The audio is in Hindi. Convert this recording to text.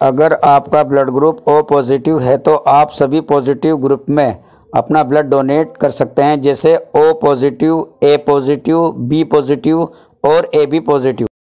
अगर आपका ब्लड ग्रुप ओ पॉजिटिव है तो आप सभी पॉजिटिव ग्रुप में अपना ब्लड डोनेट कर सकते हैं, जैसे O positive, A positive, B positive और ए बी पॉजिटिव।